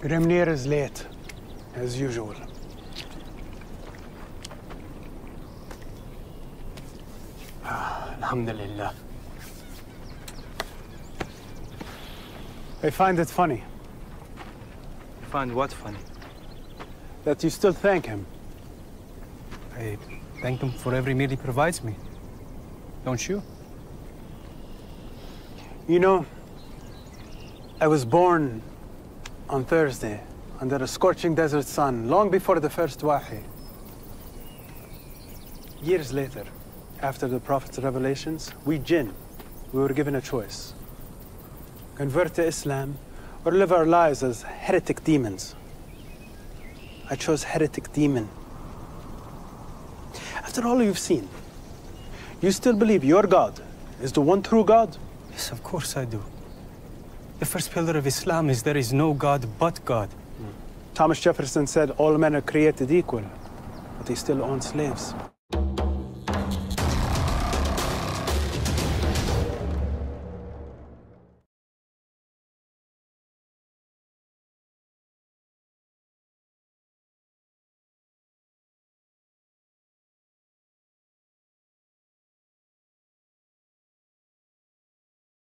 Grimnir is late, as usual. Ah, Alhamdulillah. I find it funny You find what funny? that you still thank him. I thank him for every meal he provides me. Don't you? You know, I was born on Thursday under a scorching desert sun long before the first wahi. Years later, after the Prophet's revelations, we jinn, we were given a choice. Convert to Islam or live our lives as heretic demons. I chose heretic demon. After all you've seen, you still believe your God is the one true God? Yes, of course I do. The first pillar of Islam is there is no God but God. Hmm. Thomas Jefferson said all men are created equal, but they still own slaves.